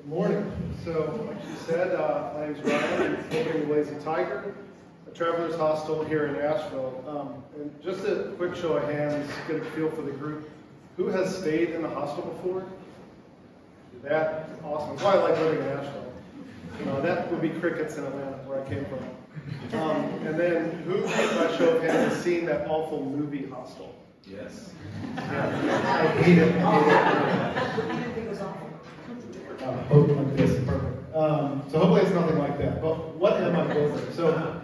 Good morning. So, like you said, uh, my name's Ryan. I'm holding the Lazy Tiger, a traveler's hostel here in Asheville. Um, and just a quick show of hands, get a feel for the group. Who has stayed in the hostel before? That awesome. That's why I like living in Asheville. You know, that would be crickets in Atlanta, where I came from. Um, and then who, by show of hands, has seen that awful movie Hostel? Yes. I hate it. I hate it. Uh, hope like this, perfect. Um, so hopefully it's nothing like that. But what am I building? So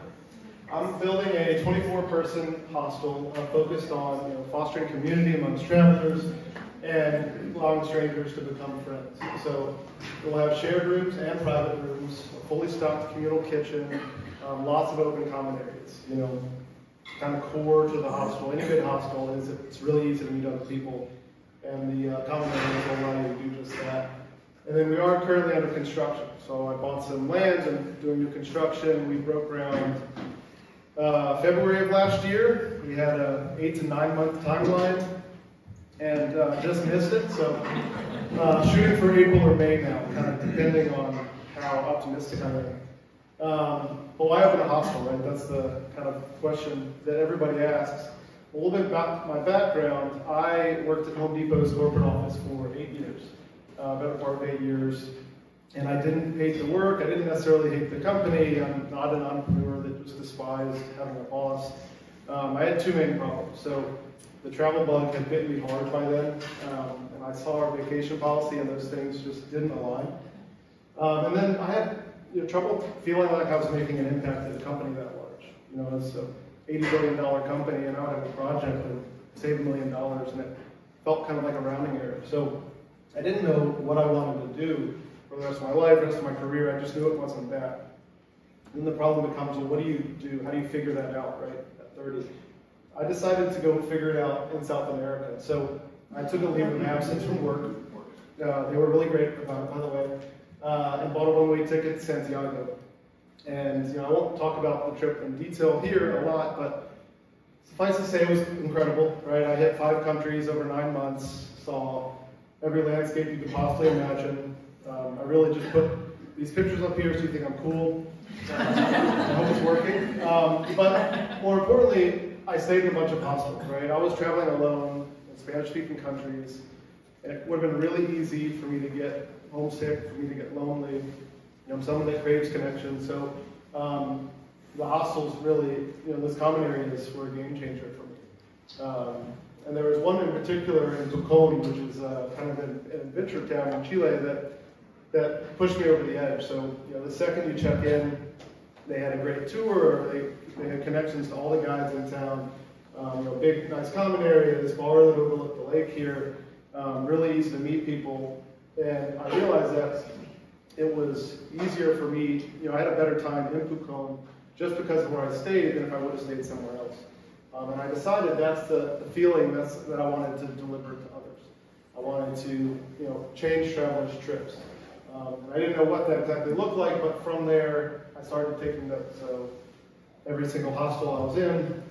I'm building a 24-person hostel uh, focused on you know, fostering community amongst travelers and allowing strangers to become friends. So we'll have shared rooms and private rooms, a fully stocked communal kitchen, um, lots of open common areas. You know, kind of core to the hostel. Any good hostel is it's really easy to meet other people, and the uh, common areas allow you to do just that. And then we are currently under construction. So I bought some land and doing new construction. We broke ground uh, February of last year. We had a eight to nine month timeline and uh, just missed it. So uh, shooting for April or May now, kind of depending on how optimistic I am. Um, but why open a hostel, right? That's the kind of question that everybody asks. A little bit about my background. I worked at Home Depot's corporate office for eight years uh, better part of eight years. And I didn't hate the work. I didn't necessarily hate the company. I'm not an entrepreneur that just despised having a boss. Um, I had two main problems. So the travel bug had bit me hard by then, um, and I saw our vacation policy, and those things just didn't align. Um, and then I had you know, trouble feeling like I was making an impact at a company that large. You know, it's an $80 billion company, and I would have a project that save a million dollars, and it felt kind of like a rounding error. So I didn't know what I wanted to do for the rest of my life, rest of my career. I just knew it wasn't that. Then the problem becomes, well, what do you do? How do you figure that out, right, at 30? I decided to go figure it out in South America. So I took a leave of absence from work. Uh, they were really great about it, by the way. Uh, and bought a one-way ticket to Santiago. And you know, I won't talk about the trip in detail here a lot, but suffice to say, it was incredible, right? I hit five countries over nine months, saw every landscape you could possibly imagine. Um, I really just put these pictures up here so you think I'm cool. I hope it's working. Um, but more importantly, I stayed in a bunch of hostels, right? I was traveling alone in Spanish-speaking countries, and it would have been really easy for me to get homesick, for me to get lonely. You know, I'm someone that craves connection, so um, the hostels really, you know, those common areas were a game changer for me. Um, and there was one in particular in Pucón, which is uh, kind of an, an, adventure town in Chile that that pushed me over the edge. So you know, the second you check in, they had a great tour. They they had connections to all the guides in town. Um, you know, big, nice common area, this bar that overlooked the lake here. Um, really easy to meet people, and I realized that it was easier for me. You know, I had a better time in Pucón just because of where I stayed than if I would have stayed somewhere else. Um, and I decided that's the, the feeling that's, that I wanted to deliver to others. I wanted to, you know, change travelers' trips. Um, I didn't know what that exactly looked like, but from there, I started taking notes. So every single hostel I was in,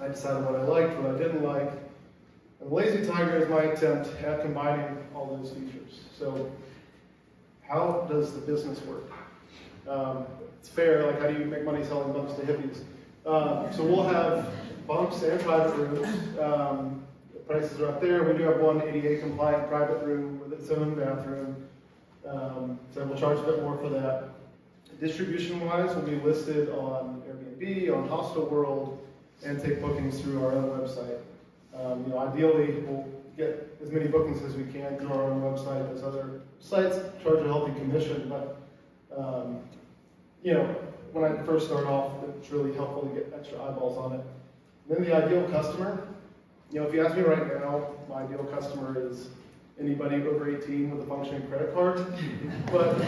I decided what I liked, what I didn't like. And Lazy Tiger is my attempt at combining all those features. So how does the business work? Um, it's fair, like how do you make money selling bumps to hippies? Um, so we'll have bunks and private rooms. Um, the prices are up there. We do have one ADA compliant private room with its own bathroom. Um, so we'll charge a bit more for that. Distribution wise, we'll be listed on Airbnb, on Hostel World, and take bookings through our own website. Um, you know, ideally, we'll get as many bookings as we can through our own website as other sites charge a healthy commission, but um, you know, when I first start off, it's really helpful to get extra eyeballs on it. Then the ideal customer, you know, if you ask me right now, my ideal customer is anybody over 18 with a functioning credit card. But,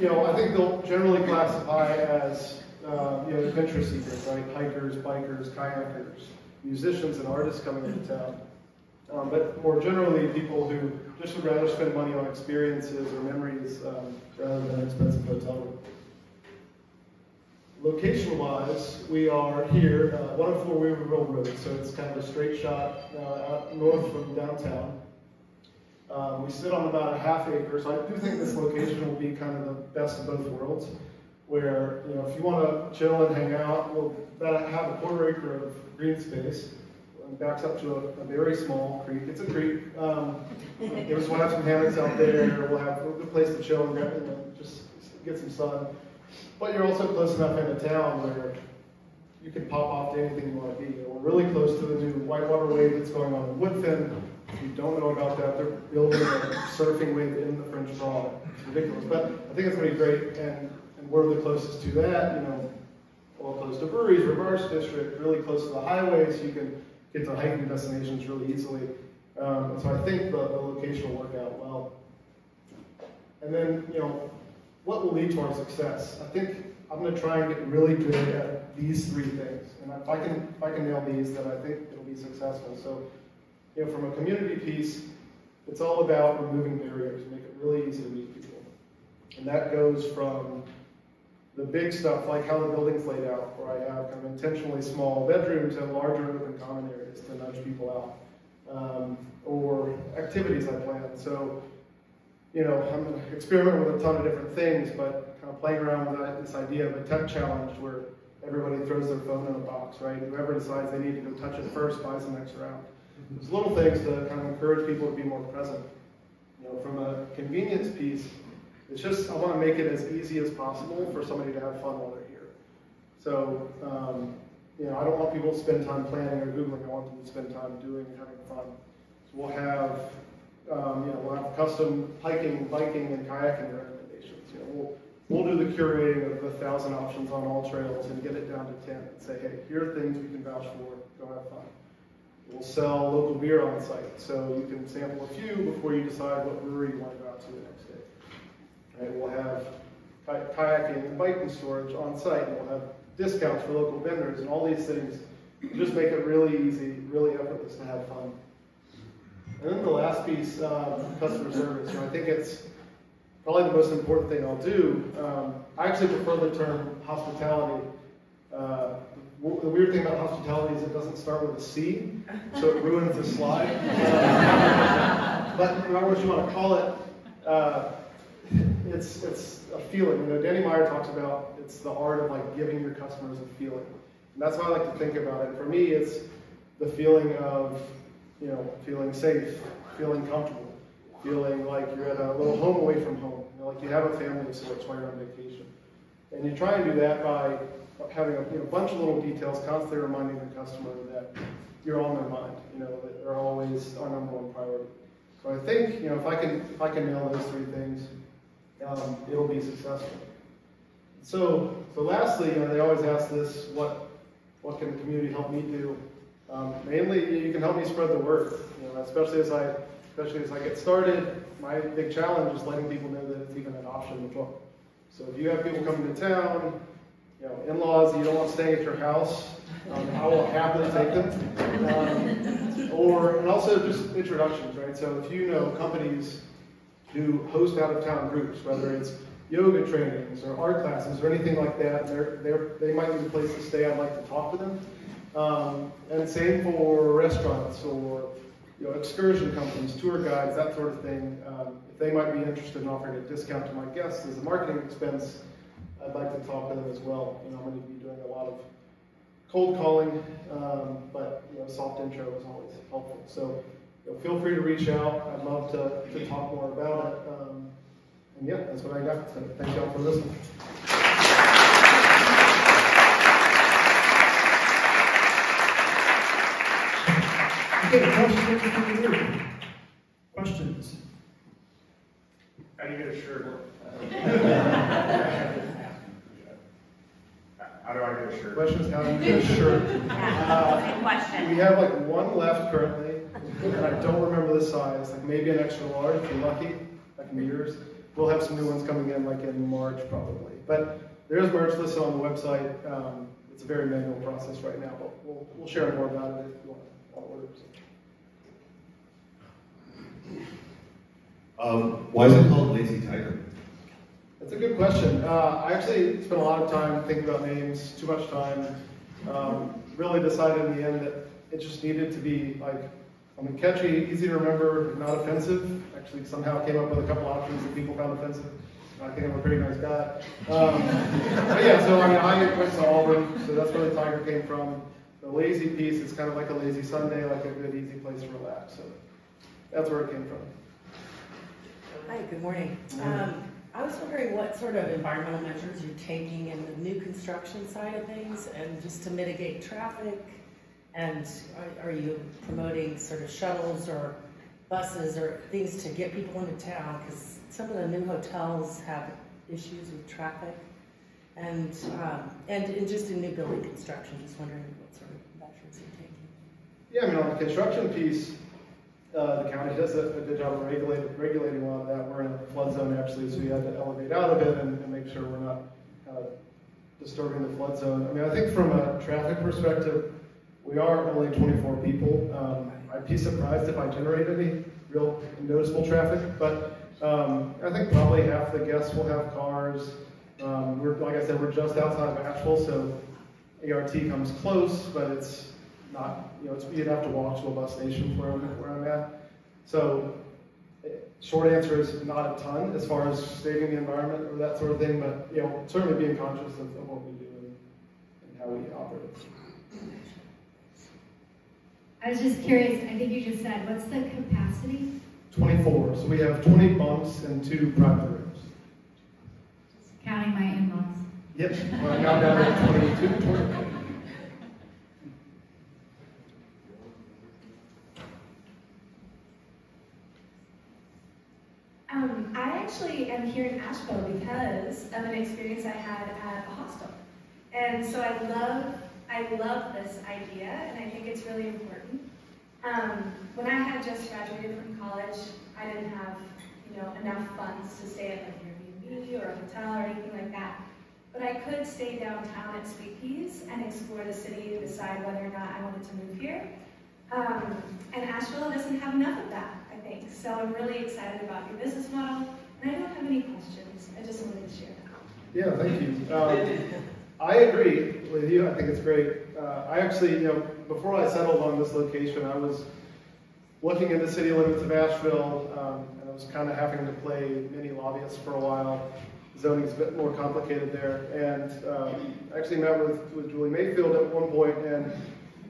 you know, I think they'll generally classify as, uh, you know, adventure seekers, right? Hikers, bikers, kayakers, musicians and artists coming into town. Um, but more generally, people who just would rather spend money on experiences or memories um, rather than an expensive hotel room. Location-wise, we are here, uh, 104 Weaverville Road, so it's kind of a straight shot uh, out north from downtown. Um, we sit on about a half acre, so I do think this location will be kind of the best of both worlds. Where, you know, if you want to chill and hang out, we'll have a quarter acre of green space. And backs up to a, a very small creek. It's a creek. Um, we'll have some hammocks out there. We'll have a good place to chill and just get some sun. But you're also close enough into town where you can pop off to anything you want to be. We're really close to the new whitewater wave that's going on in Woodfin. If you don't know about that, they're building a surfing wave in the French Broad. It's ridiculous, but I think it's going to be great. And, and we're the closest to that, you know, all close to breweries, River Arts District, really close to the highway, so you can get to hiking destinations really easily. Um, so I think the, the location will work out well. And then, you know, what will lead to our success? I think I'm going to try and get really good at these three things. And if I can, if I can nail these, then I think it'll be successful. So, you know, from a community piece, it's all about removing barriers, make it really easy to meet people. And that goes from the big stuff, like how the building's laid out, where I have kind of intentionally small bedrooms and larger open common areas to nudge people out, um, or activities I plan. So, you know, I'm experimenting with a ton of different things, but kind of playing around with this idea of a tech challenge where everybody throws their phone in a box, right? Whoever decides they need to go touch it first buys the next round. There's little things to kind of encourage people to be more present. You know, from a convenience piece, it's just, I want to make it as easy as possible for somebody to have fun while they're here. So, um, you know, I don't want people to spend time planning or Googling. I want them to spend time doing and having fun. So we'll have, um, you know, we'll have custom hiking, biking, and kayaking recommendations. You know, we'll, we'll do the curating of the thousand options on AllTrails and get it down to 10 and say, hey, here are things we can vouch for. Go have fun. We'll sell local beer on site, so you can sample a few before you decide what brewery you want to go out to the next day. Right? We'll have kayaking and biking storage on site. and We'll have discounts for local vendors and all these things. Just make it really easy, really effortless to have fun. And then the last piece, um, customer service. I think it's probably the most important thing I'll do. Um, I actually prefer the term hospitality. Uh, the weird thing about hospitality is it doesn't start with a C, so it ruins the slide. Uh, but no matter what you want to call it, uh, it's it's a feeling. You know, Danny Meyer talks about it's the art of like giving your customers a feeling, and that's how I like to think about it. For me, it's the feeling of you know feeling safe, feeling comfortable, feeling like you're at a little home away from home, you know, like you have a family of sorts while you're on vacation, and you try and do that by having a you know, bunch of little details, constantly reminding the customer that you're on their mind. You know, that they're always our number one priority. So I think you know if I can if I can nail those three things um, it'll be successful. So, so lastly, you know, they always ask this, what, what can the community help me do? Um, mainly, you can help me spread the word, you know, especially as I, especially as I get started. My big challenge is letting people know that it's even an option to book. So if you have people coming to town, you know, in-laws you don't want staying at your house, um, I will happily take them. Um, or, and also just introductions, right? So if you know companies do host out-of-town groups, whether it's yoga trainings or art classes or anything like that. They're, they're, they might need a place to stay. I'd like to talk to them. Um, and same for restaurants or you know, excursion companies, tour guides, that sort of thing. Um, if they might be interested in offering a discount to my guests as a marketing expense, I'd like to talk to them as well. You know, I'm going to be doing a lot of cold calling, um, but you know, soft intro is always helpful. So you know, feel free to reach out. I'd love to, to talk more about it. Um, and yeah, that's what I got. So thank y'all for listening. Okay, questions from the group? Questions? How do you get a shirt? How do I get a shirt? Questions? How do you get a shirt? Yeah, question. We have like one left currently and I don't remember the size, like maybe an extra large if you're lucky, like meters. We'll have some new ones coming in like in March probably. But there is merch listed on the website. Um, it's a very manual process right now, but we'll, we'll share more about it if you want, want to order. Um, why is it called Lazy Tiger? That's a good question. Uh, I actually spent a lot of time thinking about names, too much time. Um, really decided in the end that it just needed to be like mean, catchy, easy to remember, not offensive. Actually, somehow came up with a couple options that people found offensive. I think I'm a pretty nice guy. Um, but yeah, so I mean, I went to Auburn, so that's where the tiger came from. The lazy piece is kind of like a lazy Sunday, like a good, easy place to relax. So that's where it came from. Hi, good morning. Um, I was wondering what sort of environmental measures you're taking in the new construction side of things and just to mitigate traffic? And are, are you promoting sort of shuttles or buses or things to get people into town? Because some of the new hotels have issues with traffic. And, um, and in just in new building construction, just wondering what sort of measures you're taking. Yeah, I mean, on the construction piece, uh, the county does a, a good job of regulating, regulating a lot of that. We're in a flood zone actually, so we had to elevate out of it and, and make sure we're not uh, disturbing the flood zone. I mean, I think from a traffic perspective, we are only 24 people. Um, I'd be surprised if I generate any real noticeable traffic, but um, I think probably half the guests will have cars. Um, we're, like I said, we're just outside of Asheville, so ART comes close, but it's not, you know, it's, you'd have to walk to a bus station where I'm, where I'm at. So, short answer is not a ton as far as saving the environment or that sort of thing, but, you know, certainly being conscious of, of what we do and, and how we operate. I was just curious, I think you just said, what's the capacity? 24, so we have 20 bunks and two private rooms. Counting my in-laws. Yep, we're now down to 22, 20. Um, I actually am here in Asheville because of an experience I had at a hostel. And so I love, I love this idea, and I think it's really important. Um, when I had just graduated from college, I didn't have, you know, enough funds to stay at like an Airbnb or a hotel or anything like that. But I could stay downtown at Sweet Peas and explore the city and decide whether or not I wanted to move here. Um, and Asheville doesn't have enough of that, I think. So I'm really excited about your business model. And I don't have any questions. I just wanted to share that. Yeah, thank you. Um, I agree with you. I think it's great. Uh, I actually, you know, before I settled on this location, I was looking at the city limits of Asheville, um, and I was kind of having to play mini lobbyist for a while. Zoning's a bit more complicated there, and um, I actually met with, with Julie Mayfield at one point, and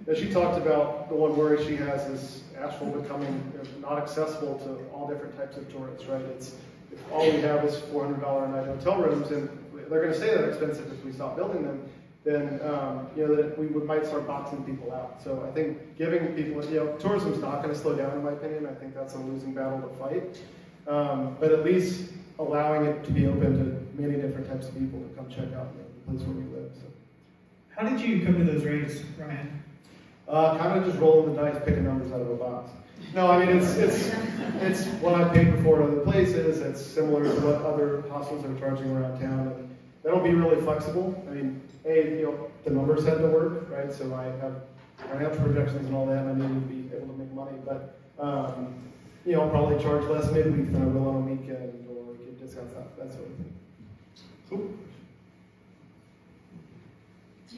you know, she talked about the one worry she has is Asheville becoming you know, not accessible to all different types of tourists, right? It's if all we have is $400 a night hotel rooms, and they're going to stay that expensive if we stop building them, then um, you know that we might start boxing people out. So I think giving people, you know, tourism's not going to slow down in my opinion. I think that's a losing battle to fight. Um, but at least allowing it to be open to many different types of people to come check out the place where we live. So. How did you come to those rates, Ryan? Uh, kind of just rolling the dice, picking numbers out of a box. No, I mean it's it's it's what I've paid before at other places. It's similar to what other hostels are charging around town, and that'll be really flexible. I mean, a you know the numbers had to work, right? So I have financial projections and all that, and I need to be able to make money. But um, you know, I'll probably charge less midweek than I will on a weekend, or give discounts out, that sort of thing. Cool.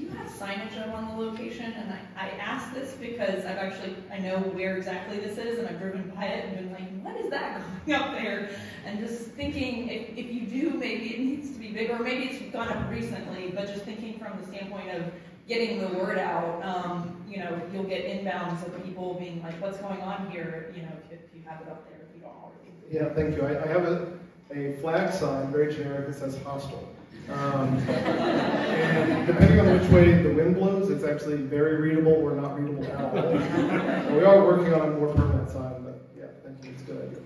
Do you have signage up on the location? And I, I ask this because I've actually, I know where exactly this is and I've driven by it and been like, what is that going up there? And just thinking, if, if you do, maybe it needs to be bigger, or maybe it's gone up recently, but just thinking from the standpoint of getting the word out, um, you know, you'll get inbounds of people being like, what's going on here, you know, if, if you have it up there, if you don't already. Yeah, thank you. I, I have a, a flag sign, very generic, that says hostile. Um, and depending on which way the wind blows, it's actually very readable or not readable at all. We are working on a more permanent sign, but yeah, thank you. It's a good idea.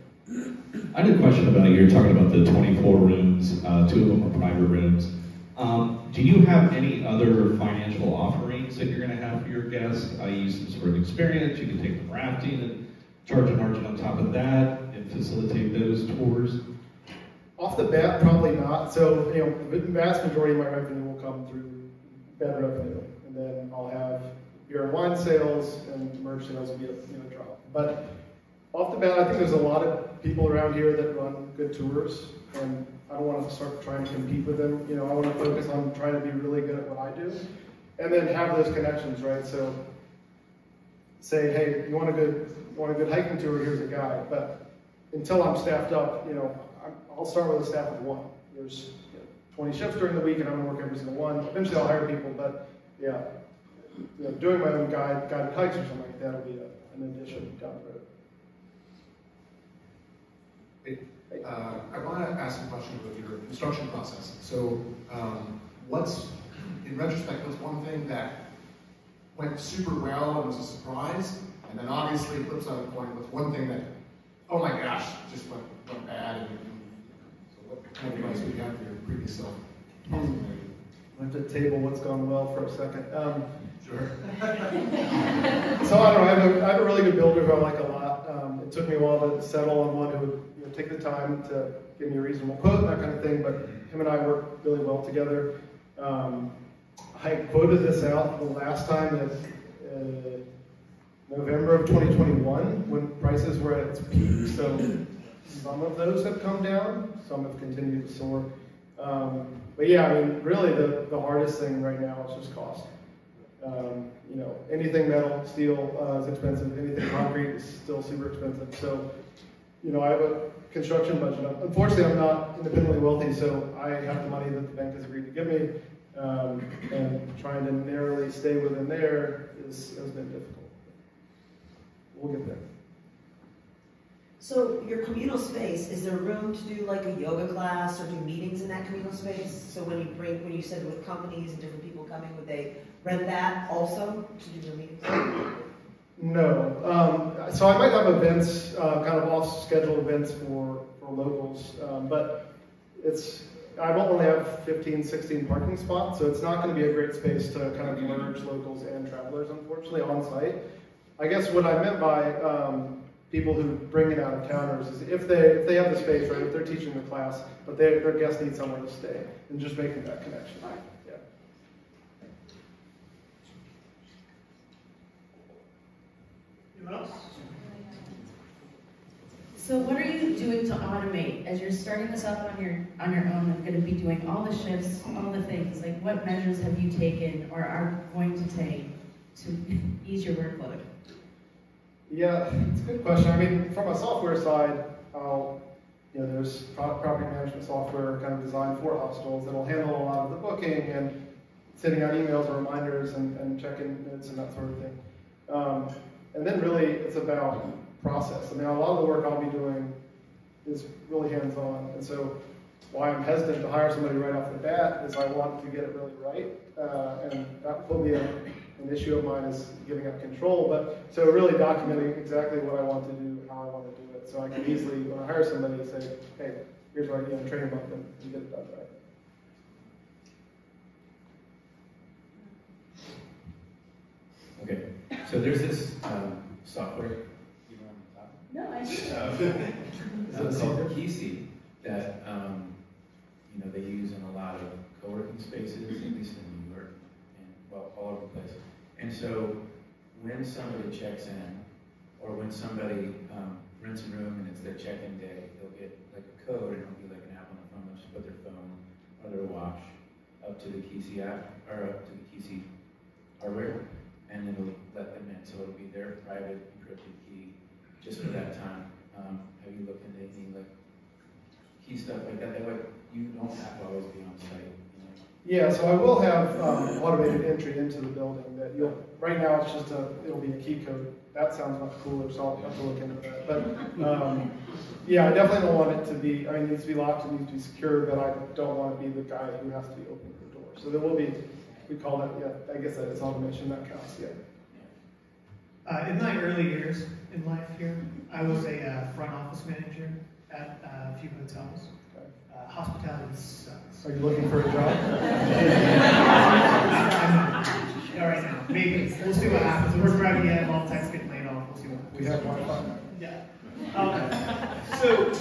I had a question about. You're talking about the 24 rooms, uh, two of them are private rooms. Um, do you have any other financial offerings that you're going to have for your guests? I.e., some sort of experience. You can take them rafting and charge a margin on top of that and facilitate those tours. Off the bat, probably not. So, you know, the vast majority of my revenue will come through bed revenue, and then I'll have beer and wine sales and merch sales will be a you know drop. But off the bat, I think there's a lot of people around here that run good tours, and I don't want to start trying to compete with them. You know, I want to focus on trying to be really good at what I do, and then have those connections, right? So, say, hey, you want a good want a good hiking tour, here's a guy. But until I'm staffed up, you know, I'll start with a staff of one. There's you know, 20 shifts during the week, and I'm gonna work every single one. Eventually, I'll hire people, but yeah, you know, doing my own guide, guided hikes or something like that will be a, an addition down the road. Uh, I want to ask a question about your construction process. So, um, what's, in retrospect, what's one thing that went super well and was a surprise? And then obviously, flip side of the coin, what's one thing that, oh my gosh, just went, went bad? And, so what kind of advice would you have your previous self? Have to table what's gone well for a second. Um, Sure. So I don't know, I have a, I have a really good builder who I like a lot. Um, it took me a while to settle on one who would you know, take the time to give me a reasonable quote and that kind of thing, but him and I work really well together. Um, I quoted this out the last time at uh, November of 2021 when prices were at its peak. So some of those have come down, some have continued to soar. Um, but yeah, I mean, really the, the hardest thing right now is just cost. Um, you know, anything metal, steel uh, is expensive. Anything concrete is still super expensive. So, you know, I have a construction budget. Unfortunately, I'm not independently wealthy, so I have the money that the bank has agreed to give me. Um, and trying to narrowly stay within there is, has been difficult. We'll get there. So your communal space, is there room to do like a yoga class or do meetings in that communal space? So when you bring, when you said with companies and different people coming, would they rent that also to do meetings? No. Um, so I might have events, uh, kind of off-schedule events for, for locals, um, but it's, I don't only have 15, 16 parking spots, so it's not going to be a great space to kind of merge locals and travelers, unfortunately, on site. I guess what I meant by um, people who bring in out of towners is if they if they have the space, right, if they're teaching the class, but they, their guests need somewhere to stay, and just making that connection. Yeah. Anyone else? So what are you doing to automate, as you're starting this up on your, on your own, and gonna be doing all the shifts, all the things, like what measures have you taken or are going to take to ease your workload? Yeah, it's a good question. I mean, from a software side, you know, there's property management software kind of designed for hostels that'll handle a lot of the booking and sending out emails or reminders and, and check-in minutes and that sort of thing. Um, and then really, it's about process. I mean, a lot of the work I'll be doing is really hands-on, and so why I'm hesitant to hire somebody right off the bat is I want to get it really right, uh, and that will be a, an issue of mine is giving up control. But so really documenting exactly what I want to do, how I want to do it, so I can easily when I hire somebody say, hey, here's what I you know, train them up and, and get it done right. Okay, so there's this um, software, you know No, I what I'm talking about? Uh, called Kisi that, um, you know, they use in a lot of co-working spaces, at least in New York, and, well, all over the place. And so, when somebody checks in, or when somebody um, rents a room and it's their check-in day, they'll get like a code, and it'll be like an app on the phone, they'll just put their phone or their watch up to the Kisi app, or up to the Kisi hardware, and it'll let them in, so it'll be their private encrypted key just for that time. Um, have you looked into any like key stuff like that? That way you don't have to always be on site. Yeah, so I will have um, automated entry into the building that you'll, right now it's just a, it'll be a key code. That sounds much cooler, so I'll have to look into that. But, um, yeah, I definitely don't want it to be, I mean, it needs to be locked, it needs to be secure, but I don't want to be the guy who has to be opening the door. So there will be, we call that, yeah, I guess that is automation, that counts, yeah. Uh, in my early years in life here, I was a uh, front office manager at uh, a few hotels. Uh, hospitality sucks. Are you looking for a job? I'm not. All right now, maybe. We'll see what happens. We're driving in, all techs getting laid off. We'll see what happens. We have Wi-Fi. Yeah. Um, so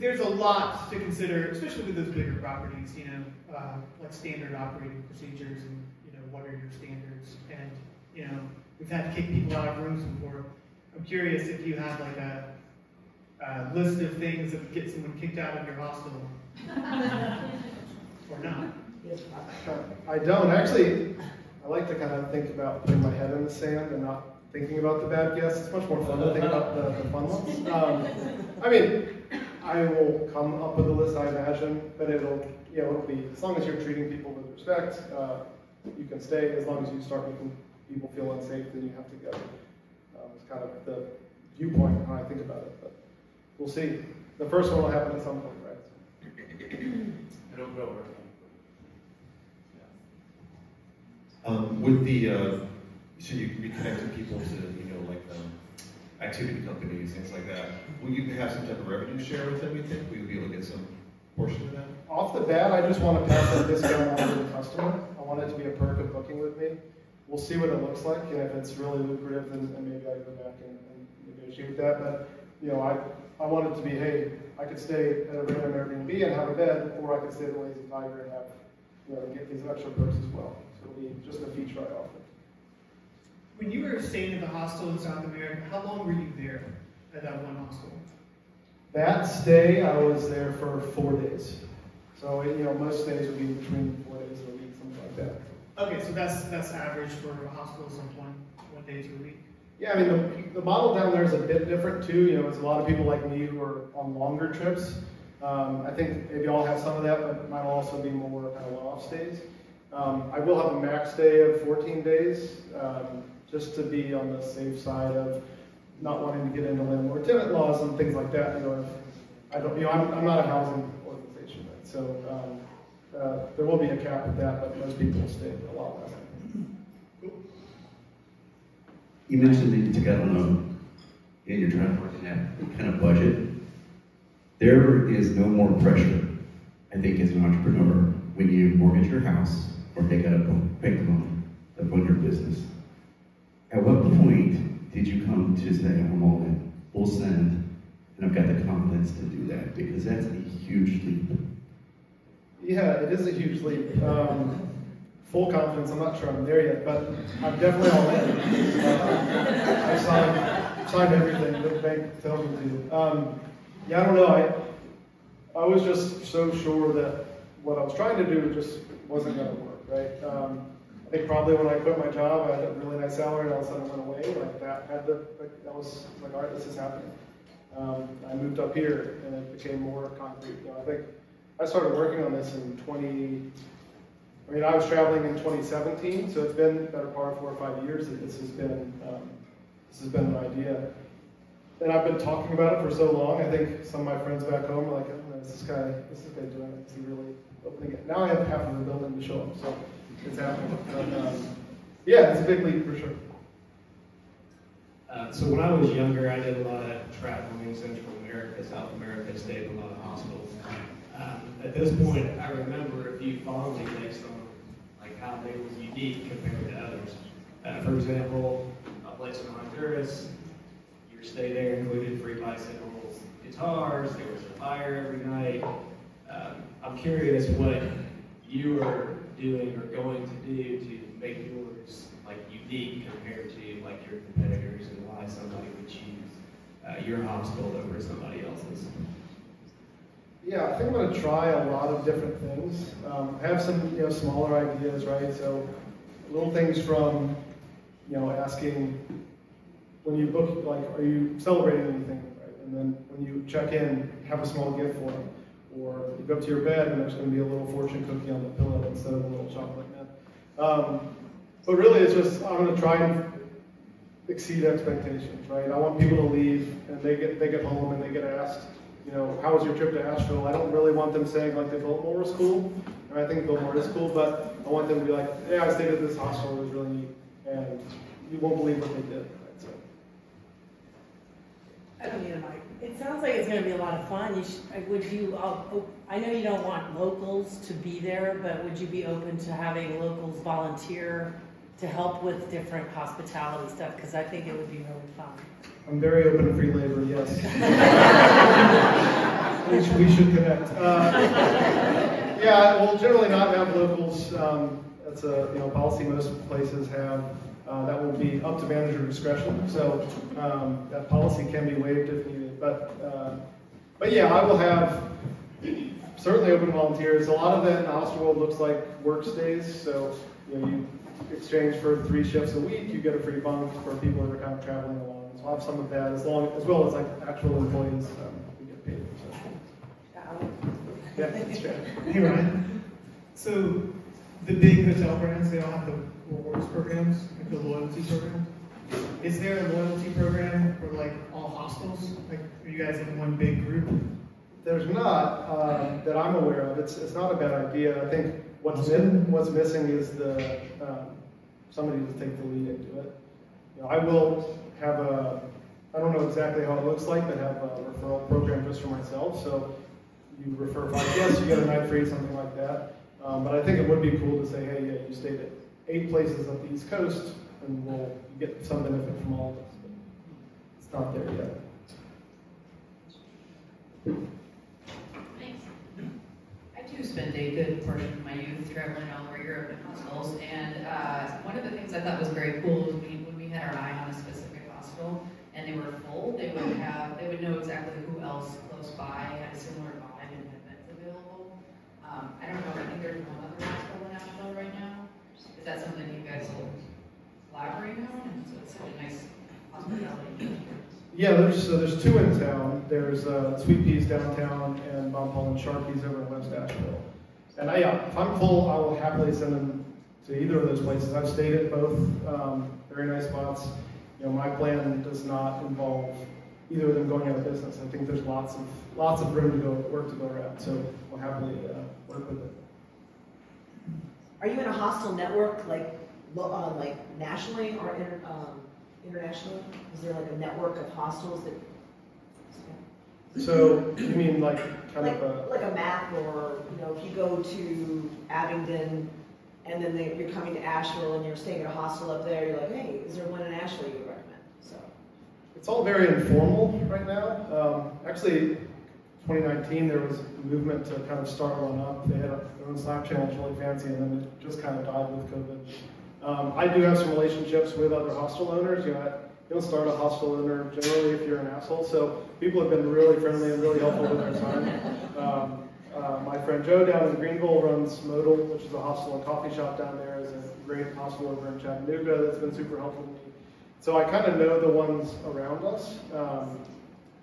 there's a lot to consider, especially with those bigger properties. You know, uh, like standard operating procedures, and you know what are your standards. And you know, we've had to kick people out of rooms before. I'm curious if you have like a, a list of things that would get someone kicked out of your hostel, or not. I don't. Actually, I like to kind of think about putting my head in the sand and not thinking about the bad guests. It's much more fun to think about the, the fun ones. Um, I mean, I will come up with a list, I imagine, but it'll, you know, it'll be, as long as you're treating people with respect, uh, you can stay. As long as you start making people feel unsafe, then you have to go. Um, it's kind of the viewpoint how I think about it, but we'll see. The first one will happen at some point, right? I don't go over. Um, with the, uh, so you can be connecting people to, you know, like, um, activity companies, things like that. Will you have some type of revenue share with them, you think? Will you be able to get some portion of that? Off the bat, I just want to pass that discount on to the customer. I want it to be a perk of booking with me. We'll see what it looks like, and if it's really lucrative, then, then maybe I go back and, and negotiate that. But, you know, I, I want it to be, hey, I could stay at a random Airbnb and have a bed, or I could stay at the Lazy Tiger and have, you know, get these extra perks as well. So it'll be just a feature I offer. When you were staying at the hostel in South America, how long were you there at that one hostel? That stay, I was there for four days. So, you know, most stays would be between four days a week, something like that. Okay, so that's that's average for hospitals like one one day to a week. Yeah, I mean, the, the model down there is a bit different too. You know, it's a lot of people like me who are on longer trips. Um, I think maybe I'll have some of that, but mine will also be more kind of one-off stays. Um, I will have a max day of 14 days, um, just to be on the safe side of not wanting to get into landlord tenant laws and things like that. You know, I don't, you know, I'm, I'm not a housing organization, right? So um, uh, there will be a cap at that, but most people will stay a lot less. You mentioned that you took out a, and you're trying to work in that kind of budget. There is no more pressure, I think, as an entrepreneur, when you mortgage your house or out a bank loan to run your business. At what point did you come to say, I'm all in, full send, and I've got the confidence to do that? Because that's a huge leap. Yeah, it is a huge leap. Um, full confidence, I'm not sure I'm there yet, but I'm definitely all in. Uh, I signed, signed everything that the bank tells me to. Um, yeah, I don't know. I, I was just so sure that what I was trying to do just wasn't going to work, right? Um, I think probably when I quit my job, I had a really nice salary, and all of a sudden went away. Like that had to, like, that was like, all right, this is happening. Um, I moved up here, and it became more concrete. You know, I think I started working on this in 20. I mean, I was traveling in 2017, so it's been better part of four or five years that this has been um, this has been an idea. And I've been talking about it for so long. I think some of my friends back home are like, this guy? Is this guy doing it? Is he really opening it?" Now I have half of the building to show him, so it's happening. But, um, yeah, it's a big leap for sure. Uh, so when I was younger, I did a lot of traveling in Central America, South America, stayed in a lot of hospitals. Um, at this point, I remember a few fondly based on like how they were unique compared to others. Uh, for example, a place in Honduras, your stay there included free bicycles, guitars, there was a fire every night. Um, I'm curious what you are doing or going to do to make yours like unique compared to like your competitors and why somebody would choose uh, your hospital over somebody else's. Yeah, I think I'm going to try a lot of different things. Um, I have some, you know, smaller ideas, right? So, little things from, you know, asking when you book, like, are you celebrating anything? And then when you check in, have a small gift for them, or you go up to your bed and there's going to be a little fortune cookie on the pillow instead of a little chocolate mint. Um, but really, it's just I'm going to try and exceed expectations, right? I want people to leave and they get they get home and they get asked you know, how was your trip to Asheville? I don't really want them saying like the Biltmore was cool. And I think Biltmore is cool, but I want them to be like, yeah, I stayed at this hostel, it was really neat, and you won't believe what they did. I don't need a mic. It sounds like it's going to be a lot of fun. You should, would you? I'll, I know you don't want locals to be there, but would you be open to having locals volunteer to help with different hospitality stuff? Because I think it would be really fun. I'm very open to free labor, yes. we, should, we should connect. Uh, yeah, we'll generally not have locals. Um, that's a you know policy most places have. Uh, that will be up to manager discretion. So um, that policy can be waived if needed. But uh, but yeah, I will have certainly open volunteers. A lot of that in the hospital world looks like work stays. So you know you exchange for three shifts a week, you get a free bunk for people that are kind of traveling along. So I'll have some of that as long, as well as like actual employees, um, who get paid. So. Yeah, that's right. Hey Ryan, so the big hotel brands, they all have the rewards programs, the loyalty program. Is there a loyalty program for like all hostels? Like, are you guys in one big group? There's not, uh, that I'm aware of. It's, it's not a bad idea. I think what's in, what's missing is the, um, somebody to take the lead into it. You know, I will have a, I don't know exactly how it looks like, but have a referral program just for myself. So you refer five guests, you get a night free, something like that. Um, but I think it would be cool to say, hey, yeah, you stayed at eight places up the East Coast, and we'll get some benefit from all of us. But it's not there yet. Thanks. I too spent a good portion of my youth traveling all over Europe in hostels, and uh, one of the things I thought was very cool was we, when we had our eye on a specific hostel and they were full, they would have, they would know exactly who else close by had a similar vibe and had beds available. Um, I don't know, I think there's one other hostel in Asheville right now. Is that something you guys will collaborate on? And so it's such a nice hospitality. Yeah, there's so there's two in town. There's uh, Sweet Peas downtown and Bon Paul and Sharky's over in West Asheville. And I, yeah, if I'm full, I will happily send them to either of those places. I've stayed at both, um, very nice spots. You know, my plan does not involve either of them going out of business. I think there's lots of lots of room to go work to go around. So we'll happily uh, work with it. Are you in a hostel network, like, uh, like nationally or inter, um, internationally? Is there like a network of hostels that, So you mean like kind like, of a like a map or, you know, if you go to Abingdon and then they, you're coming to Asheville and you're staying at a hostel up there, you're like, hey, is there one in Asheville you would recommend? So, It's all very informal right now. Um, actually, 2019 there was a movement to kind of start one up. They had their own Slack channel, it's really fancy, and then it just kind of died with COVID. Um, I do have some relationships with other hostel owners. You know, you don't start a hostel owner generally if you're an asshole. So people have been really friendly and really helpful with their time. Um, uh, my friend Joe down in Greenville runs Modal, which is a hostel and coffee shop down there. Is a great hostel over in Chattanooga that's been super helpful to me. So I kind of know the ones around us. Um,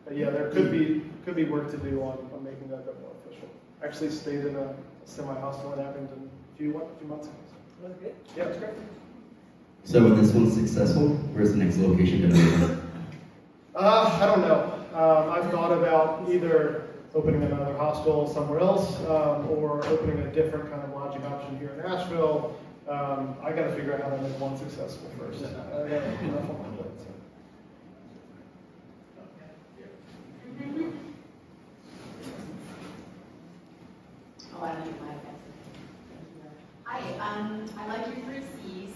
but yeah, there could be could be work to do on, on making that a bit more official. Actually, stayed in a semi hostel in Abingdon a few what, a few months ago. was it good? Yeah, it's great. So when this one's successful, where's the next location gonna be? Uh, I don't know. Um, I've thought about either opening another hostel somewhere else um, or opening a different kind of lodging option here in Asheville. Um, I got to figure out how to make one successful first. I got enough on my plate. so. Oh, I like my Hi, um, I like your three Cs.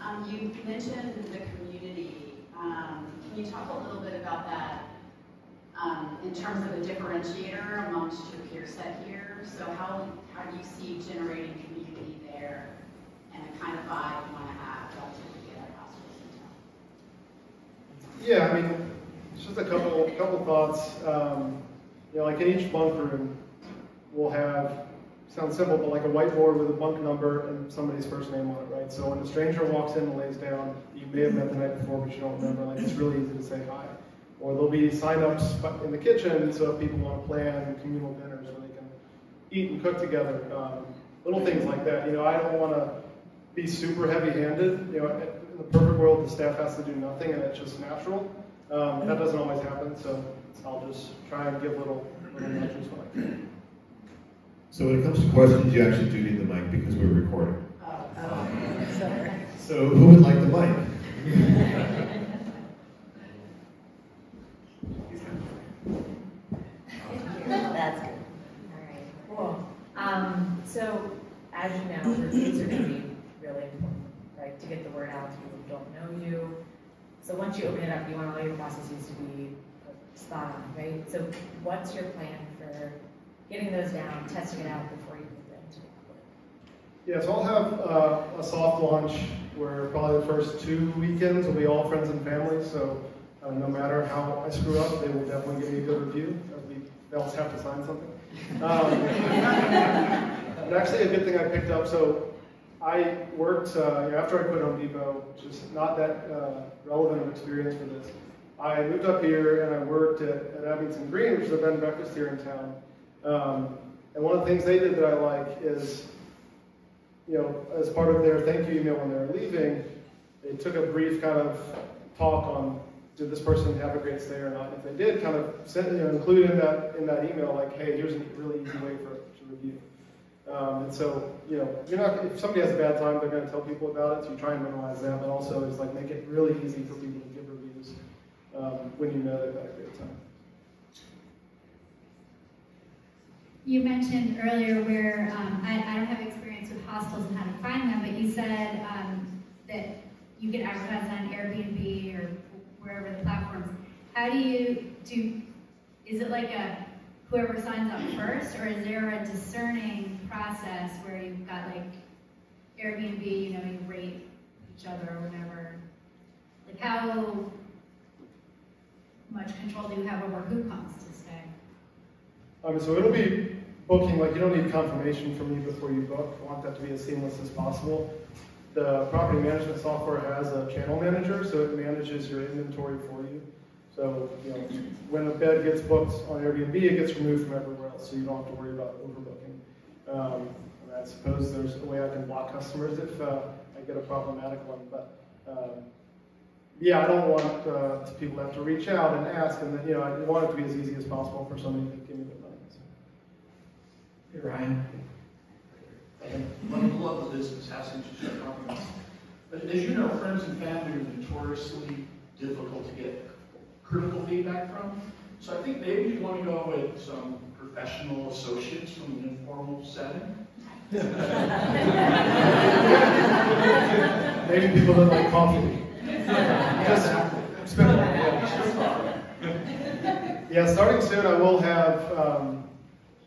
Um, you mentioned the community. Um, can you talk a little bit about that um, in terms of a differentiator amongst your peer set here? So how, how do you see generating community there and the kind of vibe you want to have relative to the other hospitals in town? Yeah, I mean, just a couple couple thoughts. Um, you know, like in each bunk room, we'll have sounds simple, but like a whiteboard with a bunk number and somebody's first name on it, right? So when a stranger walks in and lays down, you may have met the night before, but you don't remember. Like it's really easy to say hi. Or there'll be sign-ups in the kitchen, so if people want to plan communal dinners where they can eat and cook together, um, little things like that. You know, I don't want to be super heavy-handed. You know, in the perfect world, the staff has to do nothing, and it's just natural. Um, that doesn't always happen, so I'll just try and give little little nudges when I can. So when it comes to questions, you actually do need the mic because we're recording. So who would like the mic? That's good. All right, cool. Um, so, as you know, reviews are gonna be really important, right, to get the word out to people who don't know you. So once you open it up, you want all your processes to be spot on, right? So what's your plan for getting those down, testing it out before you move into the public? Yeah, so I'll have uh, a soft launch where probably the first two weekends will be all friends and family. So uh, no matter how I screw up, they will definitely give me a good review. Be, they'll have to sign something. Um, and actually, a good thing I picked up. So I worked, uh, after I quit Home Depot, which is not that uh, relevant of experience for this, I moved up here and I worked at, at Abbington Green, which is a bed and breakfast here in town. Um, and one of the things they did that I like is, you know, as part of their thank you email when they were leaving, they took a brief kind of talk on did this person have a great stay or not. If they did, kind of send, you know, include in that in that email like, hey, here's a really easy way for to review. Um, and so, you know, you're not if somebody has a bad time, they're going to tell people about it. So you try and minimize that, but also it's like make it really easy for people to give reviews um, when you know they've had a great time. You mentioned earlier where um, I, I don't have experience with hostels and how to find them, but you said um, that you can advertise on Airbnb or wherever the platforms. How do you do? Is it like a whoever signs up first, or is there a discerning process where you've got like Airbnb, you know, you rate each other or whatever? Like how much control do you have over who comes to stay? Um, so it'll be booking, like you don't need confirmation from me before you book. I want that to be as seamless as possible. The property management software has a channel manager, so it manages your inventory for you. So, you know, when a bed gets booked on Airbnb, it gets removed from everywhere else, so you don't have to worry about overbooking. Um, and I suppose there's a way I can block customers if uh, I get a problematic one, but um, yeah, I don't want uh, people to have to reach out and ask, and then, you know, I want it to be as easy as possible for somebody to give me the money. So. Hey, Ryan. One love the business, how things you start talking about. But as you know, friends and family are notoriously difficult to get critical feedback from. So I think maybe you want to go with some professional associates from an informal setting. Maybe people that like coffee. Spin it. Yeah, starting soon, I will have, um,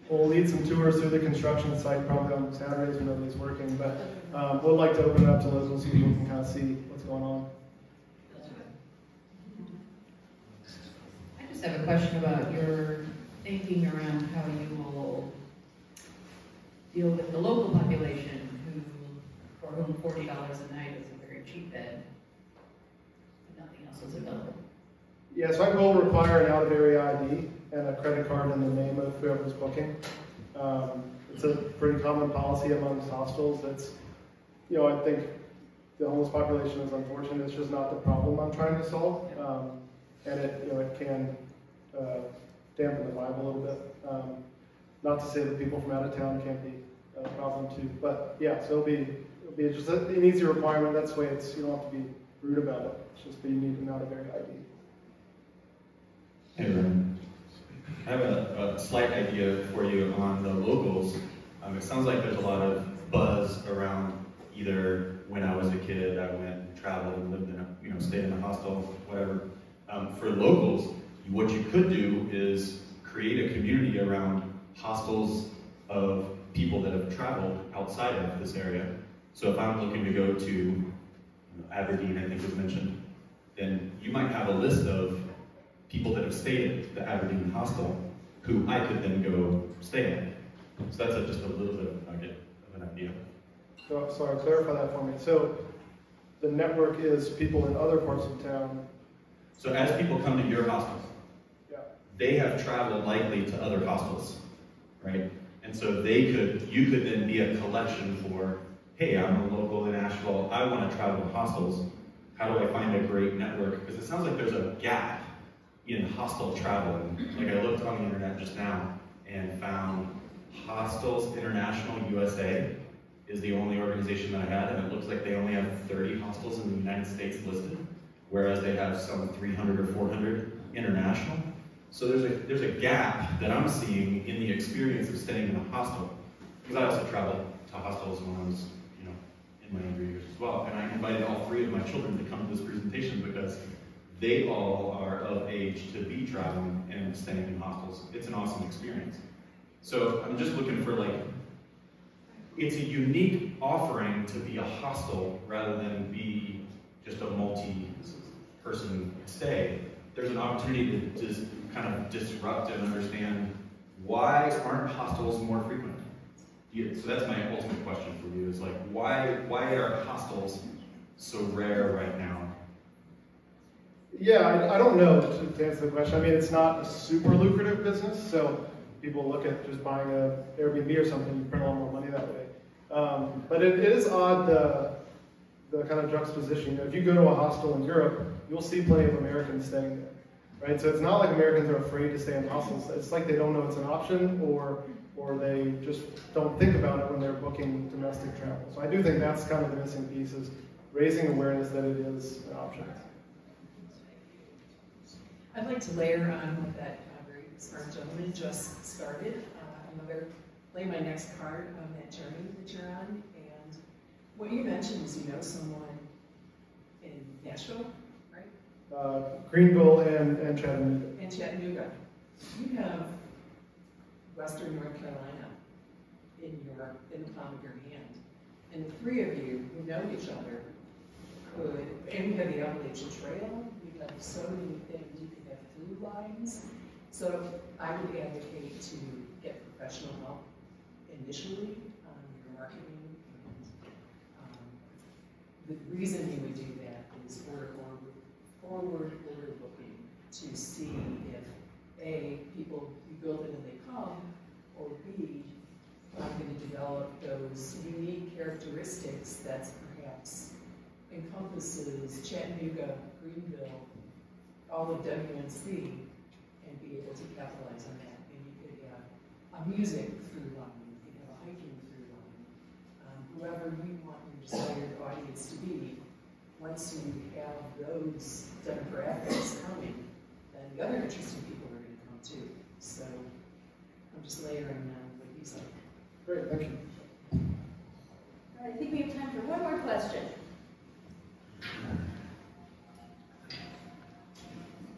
we'll lead some tours through the construction site, probably on Saturdays when nobody's working, but um, we'd like to open it up to locals so people can kind of see what's going on. Just have a question about your thinking around how you will deal with the local population who, for whom forty dollars a night is a very cheap bed. and Nothing else is available. Yeah, so I will require an out-of-area ID and a credit card in the name of whoever's booking. Um, it's a pretty common policy amongst hostels. It's, you know, I think the homeless population is unfortunate. It's just not the problem I'm trying to solve. Um, and it, you know, it can uh, dampen the vibe a little bit. Um, not to say that people from out of town can't be a problem too, but yeah, so it'll be, it'll be just an easy requirement. That's the way it's, you don't have to be rude about it. It's just that you need an out-of-area ID. Hey. I have a, a slight idea for you on the locals. Um, it sounds like there's a lot of buzz around either when I was a kid, I went, traveled, and lived in a, you know, stayed in a hostel, whatever. Um, for locals, what you could do is create a community around hostels of people that have traveled outside of this area. So if I'm looking to go to you know, Aberdeen, I think was mentioned, then you might have a list of people that have stayed at the Aberdeen hostel who I could then go stay at. So that's a, just a little bit of a nugget of an idea. So, sorry, clarify that for me. So the network is people in other parts of town. So as people come to your hostels, Yeah. They have traveled likely to other hostels, right? And so they could, you could then be a collection for, hey, I'm a local in Asheville, I want to travel to hostels. How do I find a great network? Because it sounds like there's a gap in hostel travel. Like I looked on the internet just now and found Hostels International USA is the only organization that I had, and it looks like they only have 30 hostels in the United States listed, whereas they have some 300 or 400 international. So there's a there's a gap that I'm seeing in the experience of staying in a hostel. Because I also traveled to hostels when I was, you know, in my younger years as well. And I invited all three of my children to come to this presentation because they all are of age to be traveling and staying in hostels. It's an awesome experience. So I'm just looking for like, it's a unique offering to be a hostel rather than be just a multi-person stay. There's an opportunity to just kind of disrupt and understand why aren't hostels more frequent? Yeah, so that's my ultimate question for you, is like, why, why are hostels so rare right now? Yeah, I, I don't know to, to answer the question. I mean, it's not a super lucrative business, so people look at just buying a Airbnb or something, you print a lot more money that way. Um, but it, is odd the the kind of juxtaposition. You know, if you go to a hostel in Europe, you'll see plenty of Americans staying there, right? So it's not like Americans are afraid to stay in hostels. It's like they don't know it's an option, or or they just don't think about it when they're booking domestic travel. So I do think that's kind of the missing piece is raising awareness that it is an option. I'd like to layer on what that uh, very smart gentleman just started. Uh, I'm going to lay my next card on that journey that you're on. And what you mentioned is you know someone in Nashville? Uh, Greenville and, and Chattanooga. And Chattanooga. You have Western North Carolina in your in the palm of your hand. And the three of you who know each other could, and we have the Appalachian Trail, we have so many things, you could have through lines. So I would advocate to get professional help initially on your marketing. And, um, the reason you would do that is for forward order booking to see if A, people, you build it and they come, or B, I'm going to develop those unique characteristics that perhaps encompasses Chattanooga, Greenville, all of WNC, and be able to capitalize on that. And you could have a music through line, you could have a hiking through line, um, whoever you want your desired audience to be. Once you have those demographics coming, then the other interesting people are going to come too. So I'm just layering on what you said. Great, thank you. All right, I think we have time for one more question.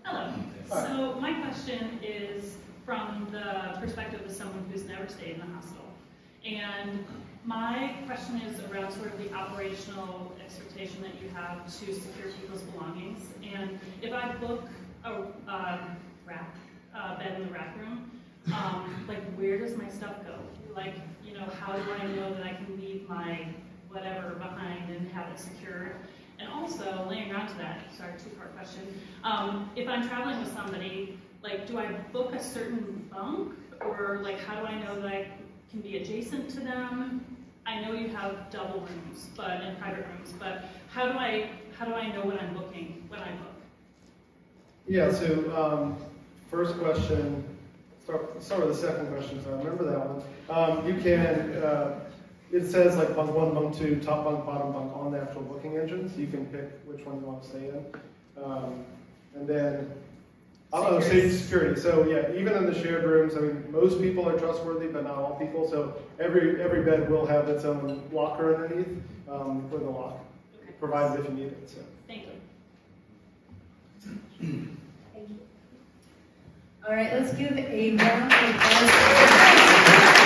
Hello. So my question is from the perspective of someone who's never stayed in a hostel. And my question is around sort of the operational expectation that you have to secure people's belongings. And if I book a um, rack, uh, bed in the rack room, um, like where does my stuff go? Like, you know, how do I know that I can leave my whatever behind and have it secured? And also, laying on to that, sorry, two-part question. Um, if I'm traveling with somebody, like, do I book a certain bunk, or like, how do I know that I can be adjacent to them? I know you have double rooms, but and private rooms, but how do I how do I know when I'm booking when I book? Yeah. So um, first question. Start, start with the second question. So I remember that one. Um, you can. Uh, it says like bunk one, bunk two, top bunk, bottom bunk on the actual booking engine, so you can pick which one you want to stay in. Um, and then, I don't safety security. So yeah, even in the shared rooms, I mean, most people are trustworthy, but not all people. So every every bed will have its own locker underneath um, with a lock, okay. provided if you need it. So. Thank you. Thank you. All right, let's give a round of applause.